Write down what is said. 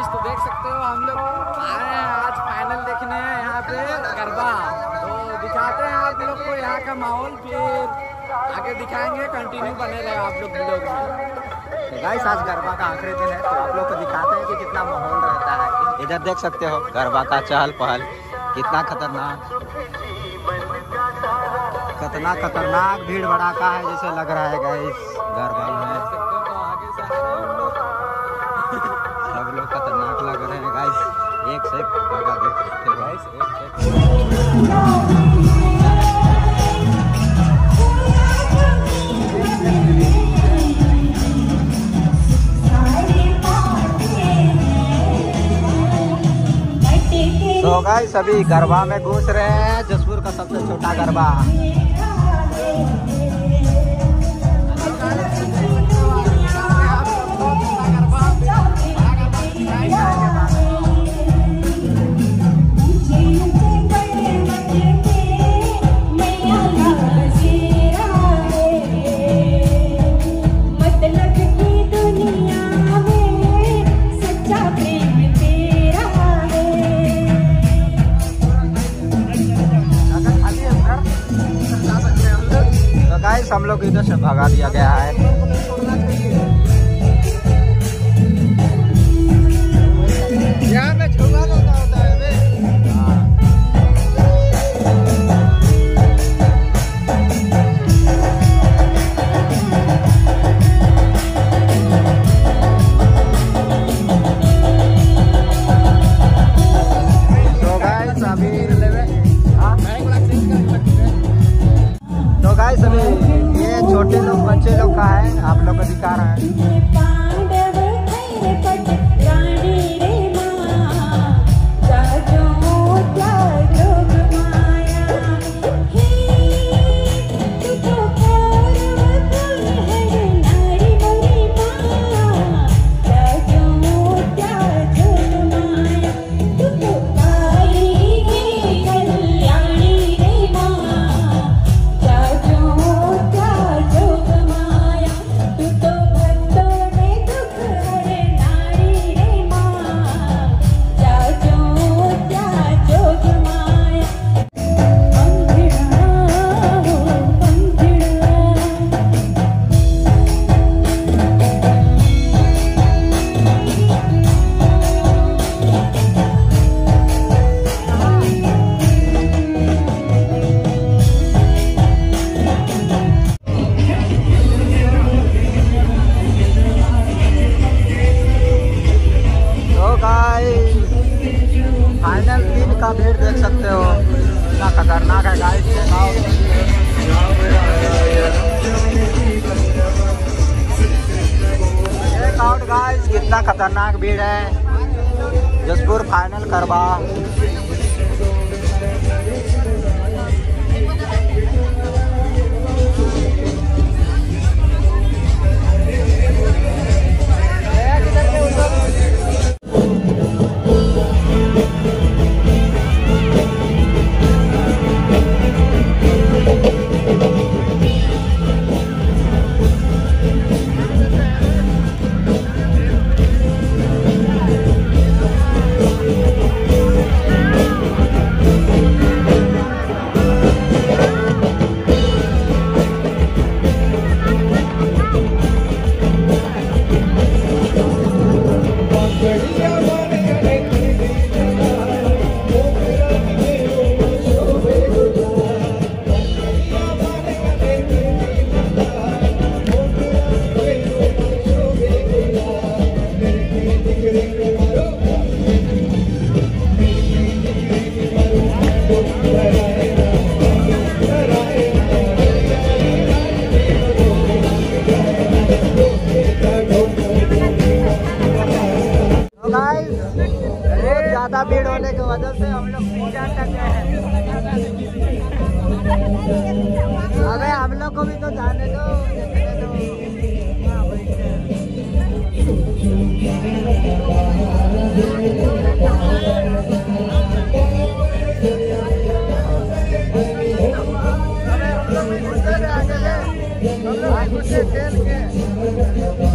Guys तो देख सकते हो हम लोग आए हैं आज फाइनल देखने यहाँ पे गरबा। तो दिखाते हैं आप लोग को यहाँ का माहौल, फिर आगे दिखाएँगे कंटिन्यू बने रहे आप लोग में। गाइस आज गरबा का आखिरी दिन है तो आप लोग को दिखाते हैं कि कितना माहौल रहता है। इधर देख सकते हो, गरबा का चहल पहल कितना खतरनाक। कितना खतरनाक भीड़ भड़ाका है जैसे लग रहा है गाइस गरबा में। एक से लगा देख सकते गाइस तो गाइस अभी गरबा में घुस रहे हैं, जसपुर का सबसे छोटा गरबा। हम इधर से भगा दिया गया है यहाँ पे झूला लगा होता है बे। तो हाँ? तो गाइस अभी ये छोटे लोग बच्चे लोग का है आप लोग अधिकार रहे हैं खतरनाक भीड़ है। जसपुर फाइनल करवा। ज़्यादा भीड़ होने की वजह से हम लोग से खेल के